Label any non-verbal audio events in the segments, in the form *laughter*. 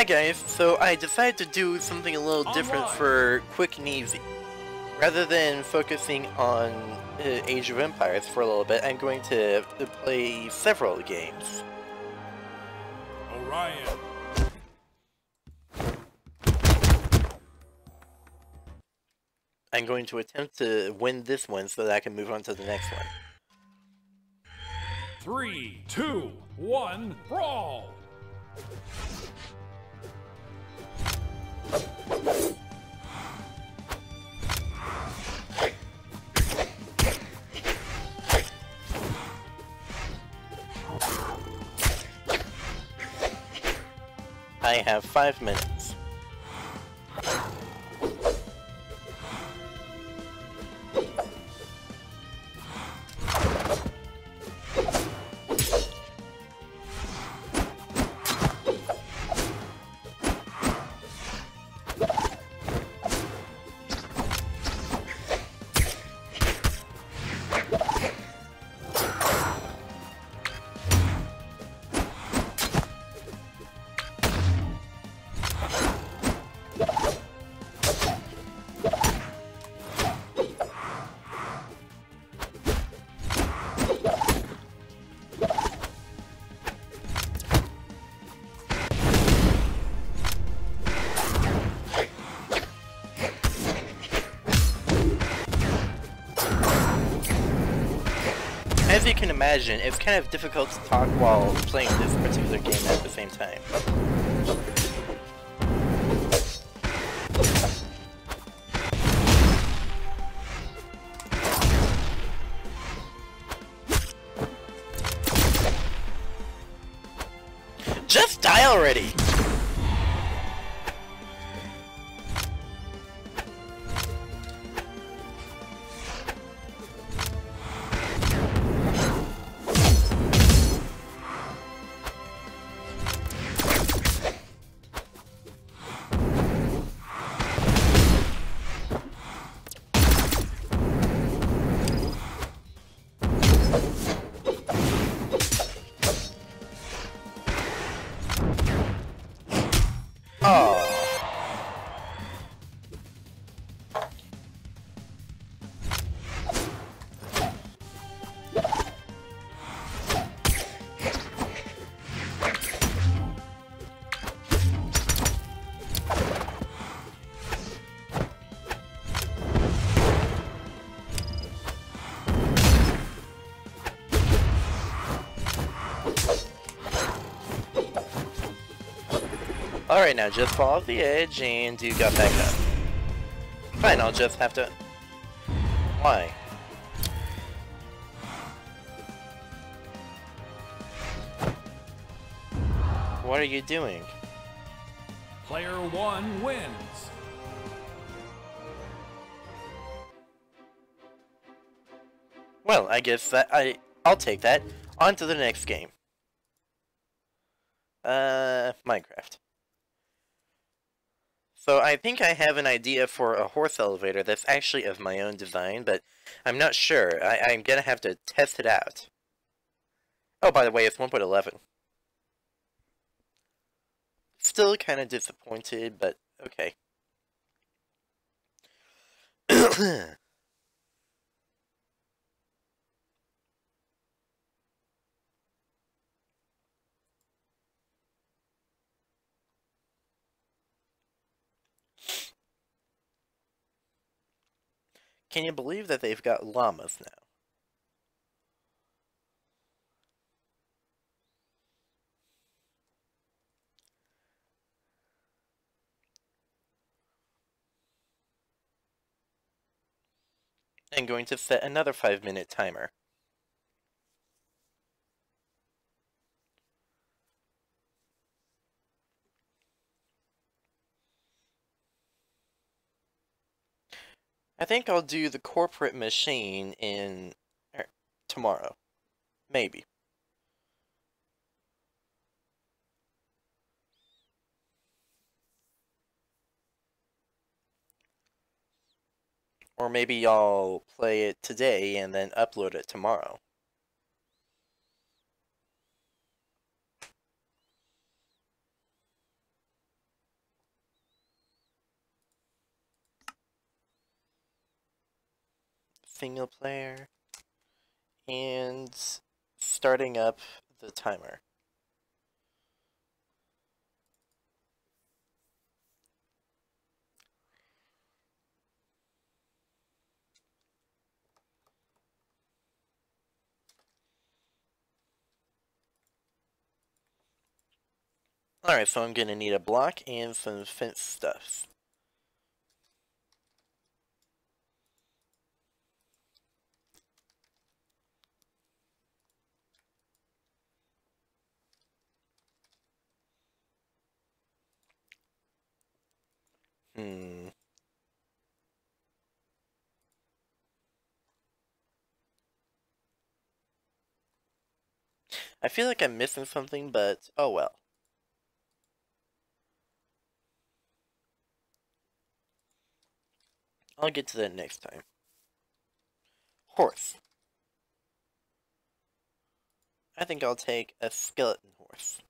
Hi guys, so I decided to do something a little different for Quick and Easy. Rather than focusing on uh, Age of Empires for a little bit, I'm going to, to play several games. Orion. I'm going to attempt to win this one so that I can move on to the next one. Three, two, one, brawl! I have five minutes. Can imagine, it's kind of difficult to talk while playing this particular game at the same time. Just die already! Alright, now just fall off the edge and you got back up. Fine, I'll just have to... Why? What are you doing? Player one wins. Well, I guess that I... I'll take that. On to the next game. Uh, Minecraft. So I think I have an idea for a horse elevator that's actually of my own design, but I'm not sure. I, I'm gonna have to test it out. Oh, by the way, it's 1.11. Still kind of disappointed, but okay. *clears throat* *coughs* Can you believe that they've got llamas now? I'm going to set another five minute timer. I think I'll do the corporate machine in er, tomorrow. Maybe. Or maybe I'll play it today and then upload it tomorrow. Single player and starting up the timer. Alright, so I'm gonna need a block and some fence stuff. Hmm. I feel like I'm missing something, but oh well. I'll get to that next time. Horse. I think I'll take a skeleton horse.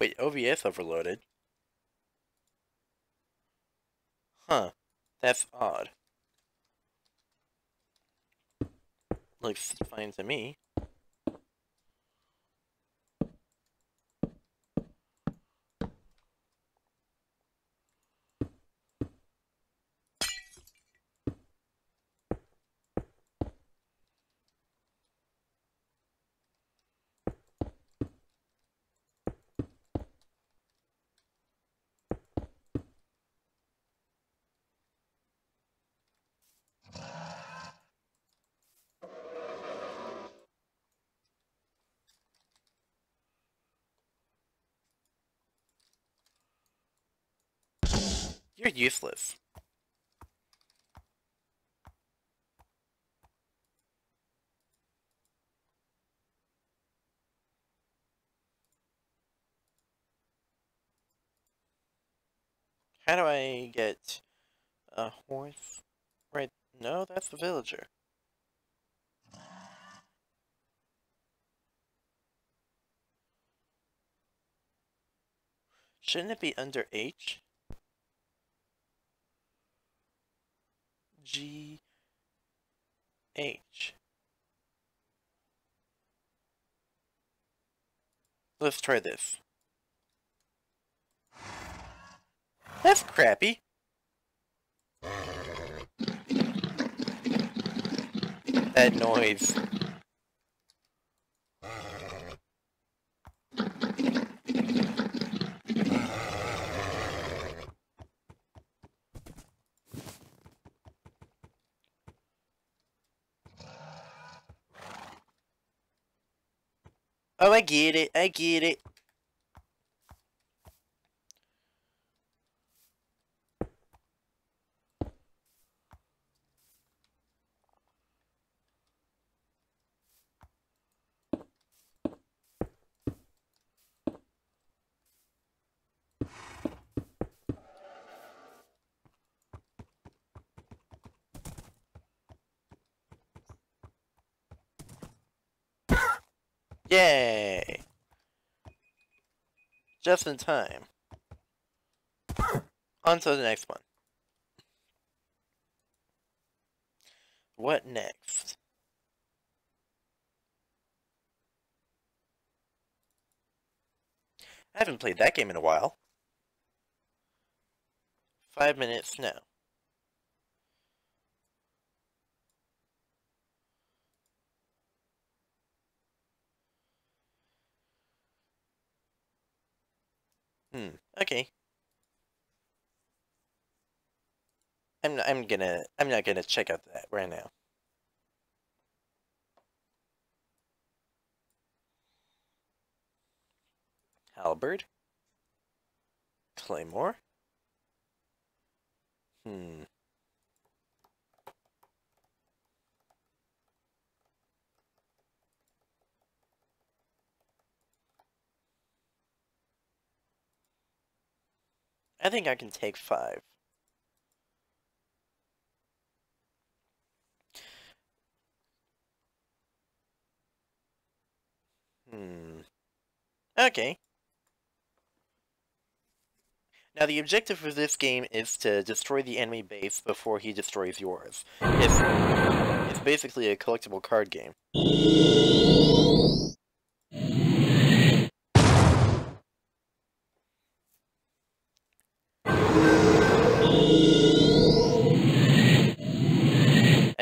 Wait, OBS overloaded? Huh. That's odd. Looks fine to me. You're useless. How do I get a horse? Right, no, that's the villager. Shouldn't it be under H? G H. Let's try this. That's crappy. That noise. Oh, I get it. I get it. Yay! Just in time. On to the next one. What next? I haven't played that game in a while. Five minutes now. Hmm, okay. I'm I'm gonna I'm not gonna check out that right now. Halberd. Claymore. Hmm. I think I can take five. Hmm. Okay. Now the objective of this game is to destroy the enemy base before he destroys yours. It's, it's basically a collectible card game.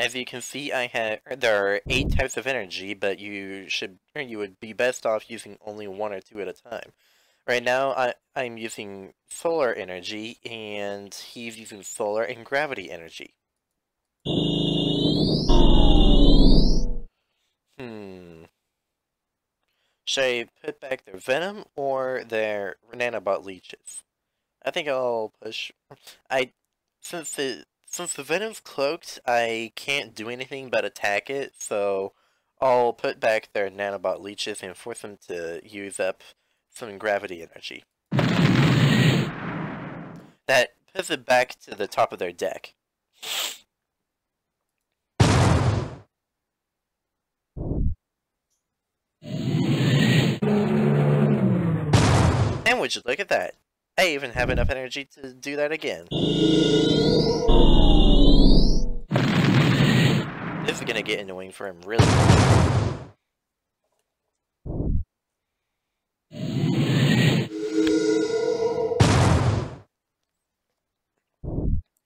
As you can see, I have there are eight types of energy, but you should you would be best off using only one or two at a time. Right now, I, I'm using solar energy, and he's using solar and gravity energy. Hmm. Should I put back their venom or their nanobot leeches? I think I'll push. I since the since the venom's cloaked, I can't do anything but attack it. So I'll put back their nanobot leeches and force them to use up some gravity energy. That puts it back to the top of their deck. And would you look at that? I even have enough energy to do that again. Gonna get annoying for him really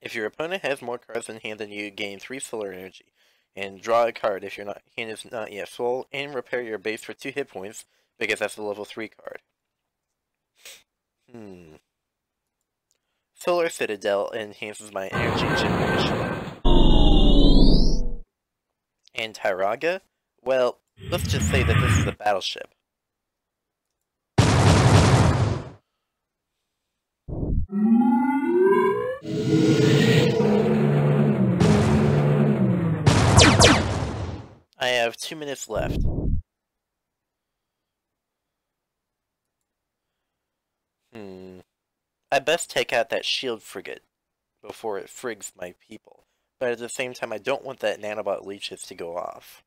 If your opponent has more cards in hand than you, gain 3 solar energy. And draw a card if your not, hand is not yet full, and repair your base for 2 hit points, because that's a level 3 card. Hmm. Solar Citadel enhances my energy generation. And Tyraga? Well, let's just say that this is a battleship. I have two minutes left. Hmm. I best take out that shield frigate before it frigs my people. But at the same time, I don't want that nanobot leeches to go off.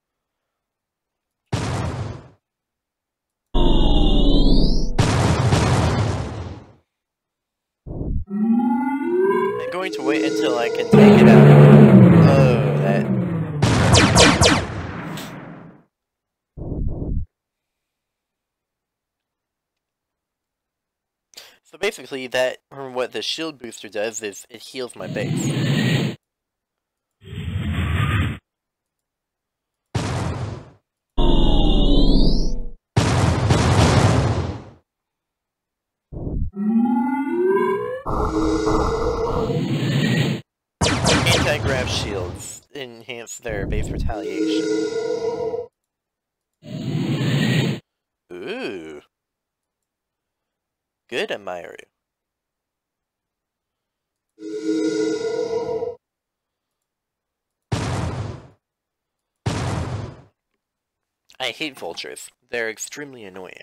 I'm going to wait until I can take it out. Oh, that... So basically, that, what the shield booster does is it heals my base. Their base retaliation. Ooh. Good, Amaru. I hate vultures. They're extremely annoying.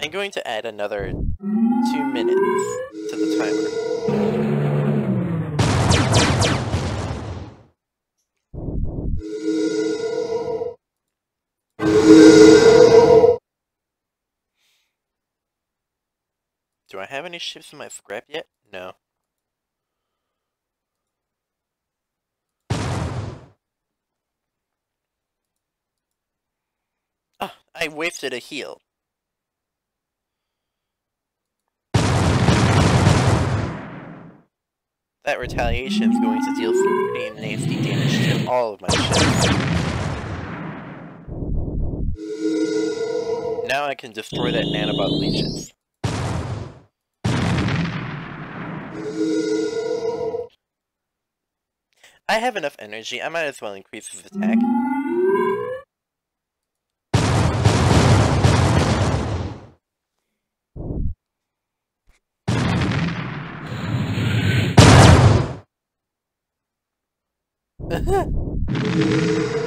I'm going to add another two minutes to the timer. I have any ships in my scrap yet? No. Ah, I wasted a heal. That retaliation is going to deal some pretty nasty damage to all of my ships. Now I can destroy that nanobot leeches. I have enough energy, I might as well increase his attack. *laughs*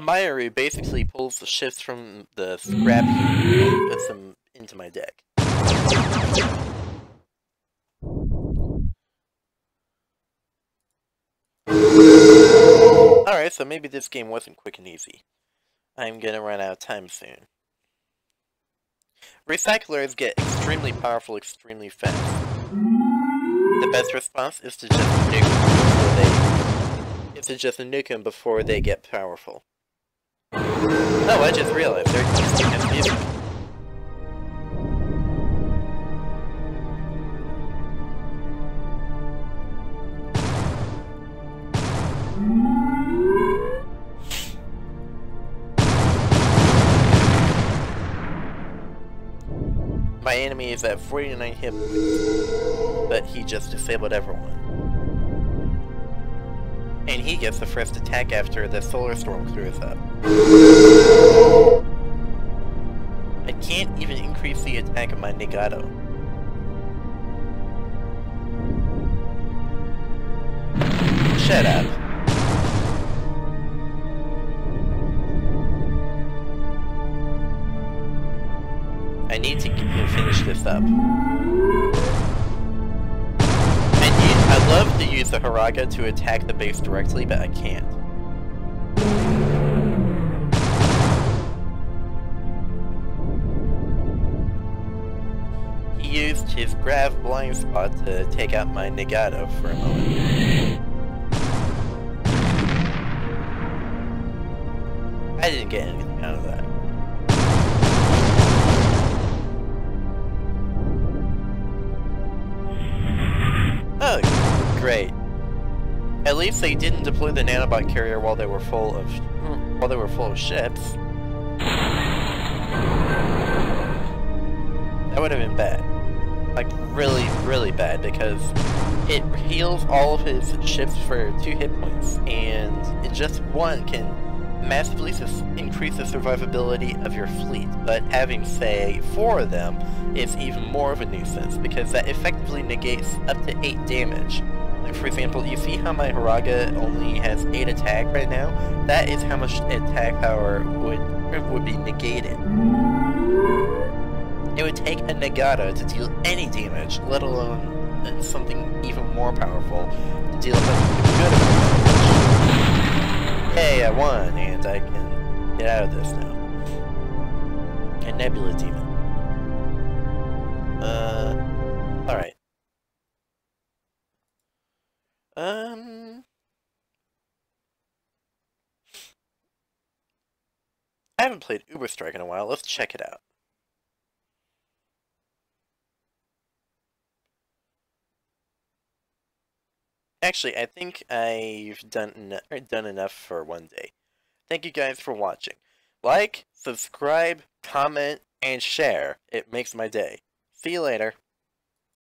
Amayaru basically pulls the ships from the scrap heap and puts them into my deck. Alright, so maybe this game wasn't quick and easy. I'm gonna run out of time soon. Recyclers get extremely powerful extremely fast. The best response is to just nuke them before they is to just nuke them before they get powerful. Oh, I just realized they're using music. My enemy is at 49 hit points, but he just disabled everyone. And he gets the first attack after the Solar Storm clears up. I can't even increase the attack of my Nagato. Shut up. Haraga to attack the base directly, but I can't. He used his Grav blind spot to take out my Nagato for a moment. I didn't get anything least they didn't deploy the nanobot carrier while they were full of while they were full of ships. That would have been bad. Like really, really bad because it heals all of his ships for two hit points, and it just one can massively increase the survivability of your fleet, but having, say, four of them is even more of a nuisance, because that effectively negates up to 8 damage. For example, you see how my Haraga only has 8 attack right now? That is how much attack power would, would be negated. It would take a Nagato to deal any damage, let alone something even more powerful to deal a good Hey, I won, and I can get out of this now. A Nebula Demon. Uh, alright. Um... I haven't played Uber Strike in a while, let's check it out. Actually, I think I've done en done enough for one day. Thank you guys for watching. Like, subscribe, comment, and share. It makes my day. See you later.